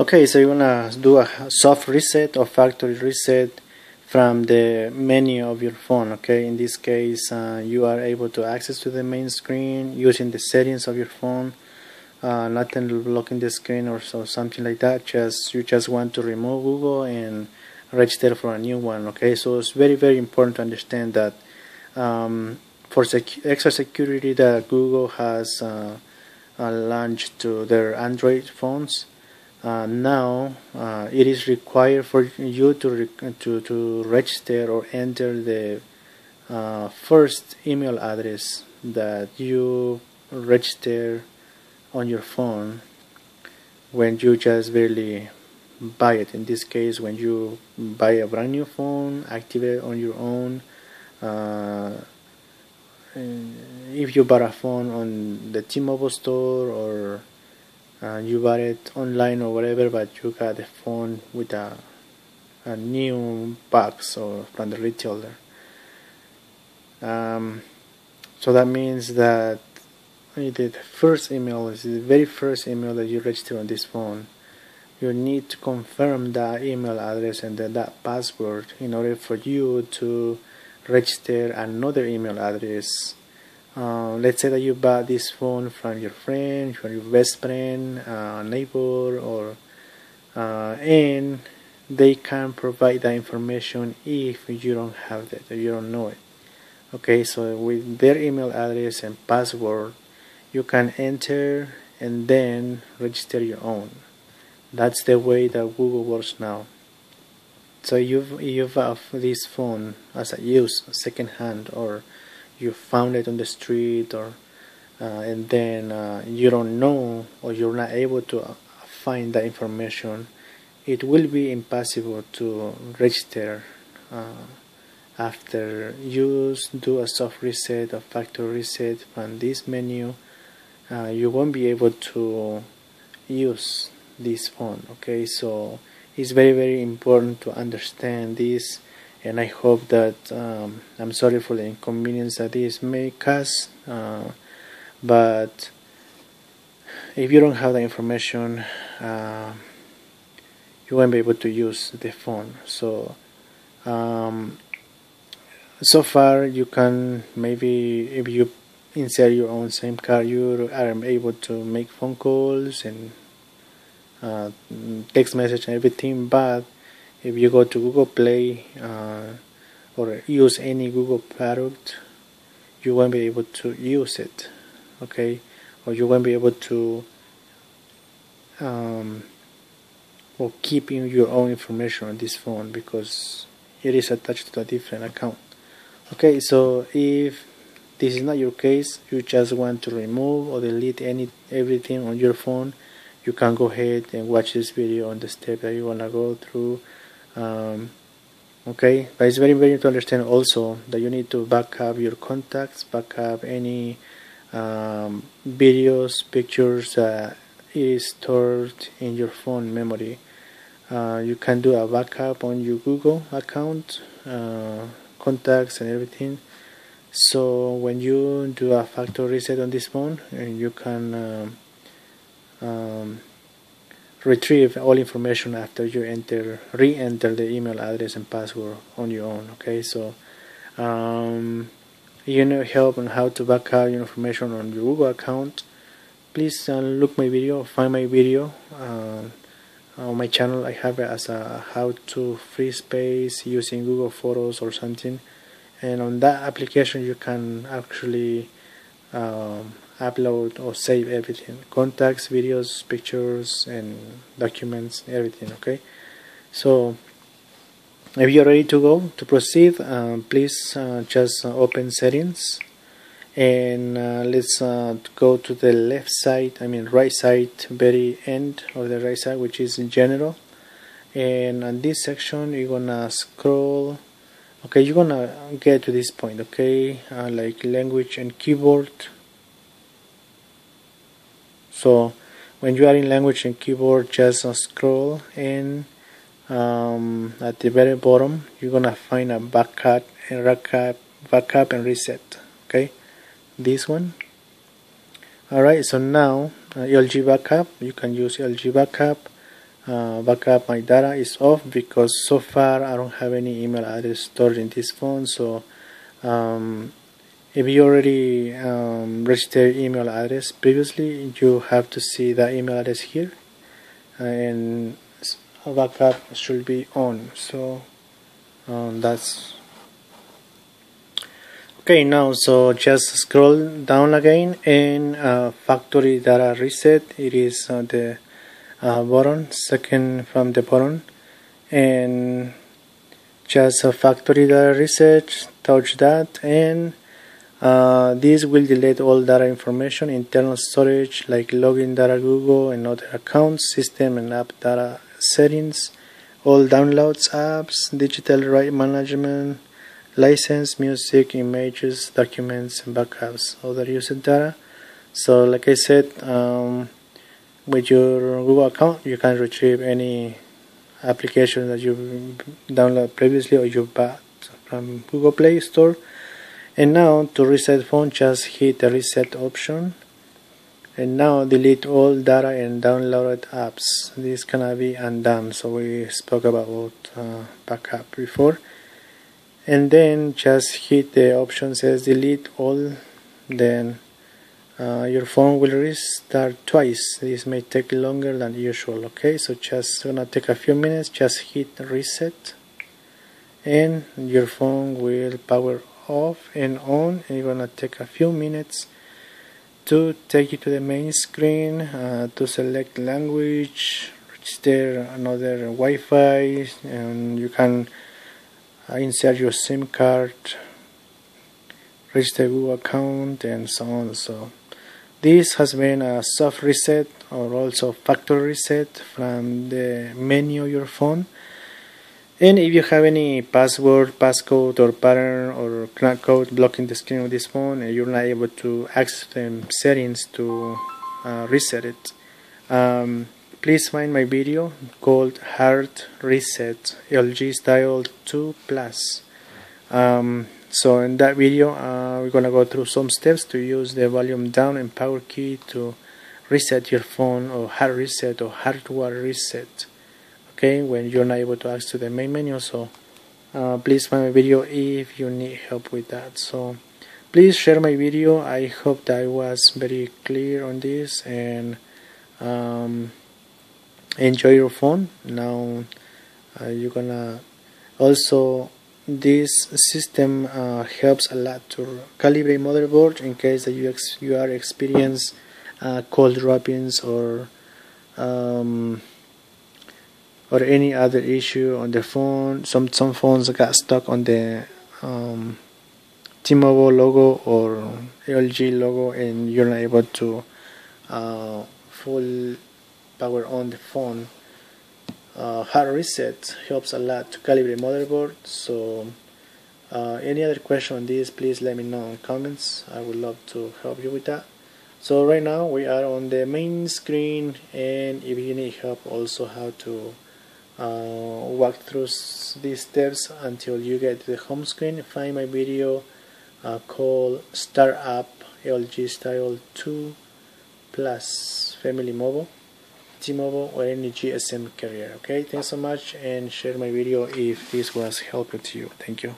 Okay, so you're gonna do a soft reset or factory reset from the menu of your phone. Okay, in this case, uh, you are able to access to the main screen using the settings of your phone. Uh, nothing blocking the screen or so something like that. Just you just want to remove Google and register for a new one. Okay, so it's very very important to understand that um, for extra security that Google has uh, uh launched to their Android phones uh, now uh, it is required for you to to to register or enter the uh, first email address that you register on your phone when you just barely buy it. In this case when you buy a brand new phone activate on your own uh, if you bought a phone on the T-Mobile store or uh, you bought it online or whatever but you got the phone with a, a new box or from the retailer. Um, so that means that the first email is the very first email that you register on this phone. You need to confirm that email address and that, that password in order for you to register another email address uh, let's say that you bought this phone from your friend, from your best friend, uh, neighbor, or uh, and they can provide that information if you don't have that, you don't know it. Okay, so with their email address and password, you can enter and then register your own. That's the way that Google works now. So you've you've have this phone as a use, second hand, or you found it on the street or uh, and then uh, you don't know or you're not able to uh, find that information it will be impossible to register uh, after you do a soft reset or factory reset from this menu uh, you won't be able to use this phone okay? So it's very very important to understand this and I hope that um, I'm sorry for the inconvenience that this may cause uh, but if you don't have the information uh, you won't be able to use the phone. So um, so far you can maybe if you insert your own SIM card you are able to make phone calls and uh, text message and everything but if you go to Google Play uh, or use any Google product you won't be able to use it okay? Or you won't be able to um, or keeping your own information on this phone because it is attached to a different account okay? So if this is not your case you just want to remove or delete any everything on your phone you can go ahead and watch this video on the step that you want to go through um, okay but it's very very to understand also that you need to back up your contacts back up any um, videos pictures that is stored in your phone memory. Uh, you can do a backup on your Google account uh, contacts and everything. So when you do a factory reset on this phone you can um, um, retrieve all information after you enter re-enter the email address and password on your own okay? So um, you need help on how to backup your information on your Google account please uh, look my video find my video uh, on my channel. I have it as a how to free space using Google Photos or something. And on that application you can actually um, upload or save everything. Contacts videos pictures and documents everything okay? So if you're ready to go to proceed uh, please uh, just uh, open settings and uh, let's uh, go to the left side I mean right side very end of the right side which is in general. And on this section you're gonna scroll okay you're gonna get to this point okay? Uh, like language and keyboard. So when you are in language and keyboard just uh, scroll and um, at the very bottom. You're gonna find a backup and backup backup and reset okay? This one. Alright so now uh, LG backup. You can use LG backup uh, backup my data is off because so far I don't have any email address stored in this phone. So um, if you already um, registered email address previously you have to see the email address here. And backup should be on. So um, that's okay now so just scroll down again and uh, factory data reset. It is uh, the uh, button second from the button and just a factory data reset, touch that and uh, this will delete all data information, internal storage like login data Google and other accounts, system and app data settings, all downloads, apps, digital right management, license, music, images, documents, and backups, other user data. So like I said, um, with your Google account, you can retrieve any application that you downloaded previously or you bought from Google Play Store. And now to reset phone just hit the reset option. And now delete all data and downloaded apps. This gonna be undone. So we spoke about uh, backup before. And then just hit the option says delete all then uh, your phone will restart twice. This may take longer than usual okay? So just gonna take a few minutes just hit reset. And your phone will power off and on and you're gonna take a few minutes to take you to the main screen uh, to select language register another Wi-Fi and you can uh, insert your SIM card register Google account and so on. So this has been a soft reset or also factory reset from the menu of your phone and if you have any password, passcode or pattern or crack code blocking the screen of this phone and you're not able to access the settings to uh, reset it, um, please find my video called Hard Reset LG Stylo 2 Plus. Um, so in that video uh, we're gonna go through some steps to use the volume down and power key to reset your phone or hard reset or hardware reset okay? When you're not able to access the main menu so uh, please find my video if you need help with that. So please share my video. I hope that I was very clear on this and um, enjoy your phone. Now uh, you're gonna also this system uh, helps a lot to calibrate motherboard in case that you you are experience uh, cold droppings or um, or any other issue on the phone. Some some phones got stuck on the um, T-Mobile logo or LG logo, and you're not able to uh, full power on the phone. Uh, hard reset helps a lot to calibrate motherboard. So, uh, any other question on this, please let me know in comments. I would love to help you with that. So right now we are on the main screen, and if you need help, also how to uh, walk through these steps until you get to the home screen find my video uh, called Start Up LG Stylo 2 Plus Family Mobile T-Mobile or any GSM carrier okay? Thanks so much and share my video if this was helpful to you. Thank you